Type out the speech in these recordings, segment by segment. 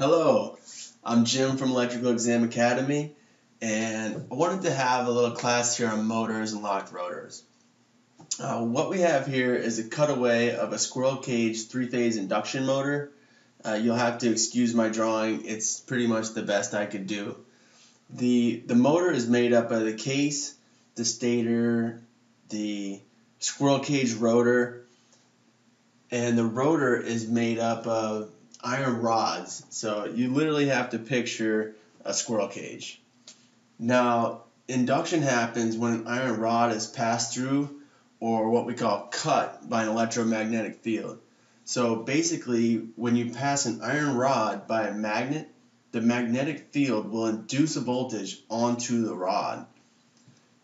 Hello, I'm Jim from Electrical Exam Academy, and I wanted to have a little class here on motors and locked rotors. Uh, what we have here is a cutaway of a squirrel cage three-phase induction motor. Uh, you'll have to excuse my drawing, it's pretty much the best I could do. The, the motor is made up of the case, the stator, the squirrel cage rotor, and the rotor is made up of iron rods. So you literally have to picture a squirrel cage. Now, induction happens when an iron rod is passed through or what we call cut by an electromagnetic field. So basically, when you pass an iron rod by a magnet, the magnetic field will induce a voltage onto the rod.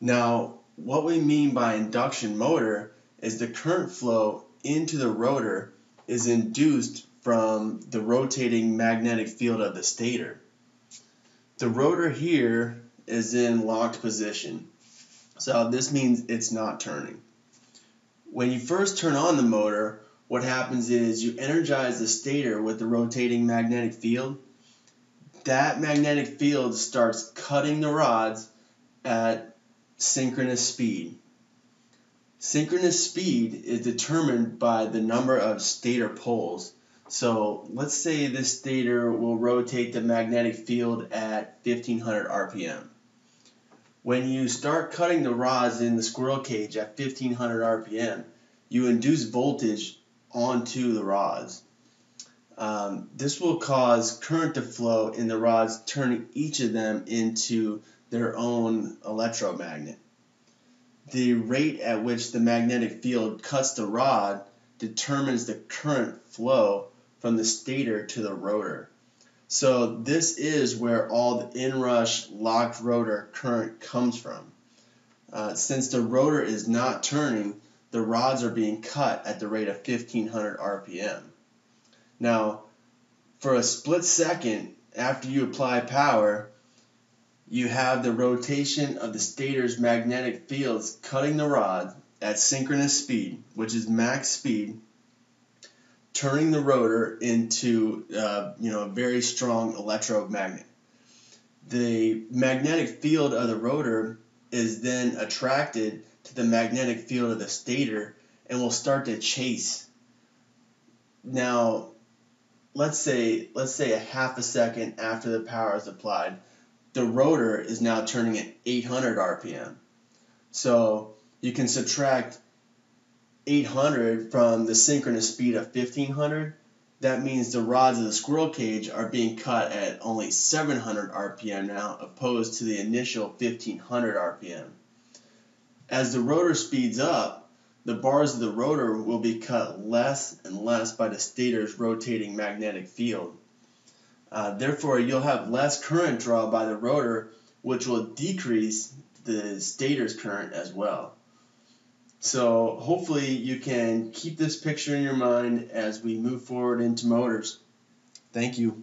Now, what we mean by induction motor is the current flow into the rotor is induced from the rotating magnetic field of the stator. The rotor here is in locked position. So this means it's not turning. When you first turn on the motor, what happens is you energize the stator with the rotating magnetic field. That magnetic field starts cutting the rods at synchronous speed. Synchronous speed is determined by the number of stator poles. So let's say this stator will rotate the magnetic field at 1500 RPM. When you start cutting the rods in the squirrel cage at 1500 RPM, you induce voltage onto the rods. Um, this will cause current to flow in the rods, turning each of them into their own electromagnet. The rate at which the magnetic field cuts the rod determines the current flow from the stator to the rotor. So this is where all the inrush locked rotor current comes from. Uh, since the rotor is not turning, the rods are being cut at the rate of 1500 RPM. Now, for a split second after you apply power, you have the rotation of the stator's magnetic fields cutting the rod at synchronous speed, which is max speed, turning the rotor into uh, you know a very strong electromagnet. The magnetic field of the rotor is then attracted to the magnetic field of the stator and will start to chase. Now, let's say let's say a half a second after the power is applied, the rotor is now turning at 800 RPM. So you can subtract 800 from the synchronous speed of 1500, that means the rods of the squirrel cage are being cut at only 700 RPM now, opposed to the initial 1500 RPM. As the rotor speeds up, the bars of the rotor will be cut less and less by the stator's rotating magnetic field. Uh, therefore, you'll have less current draw by the rotor, which will decrease the stator's current as well. So hopefully you can keep this picture in your mind as we move forward into motors. Thank you.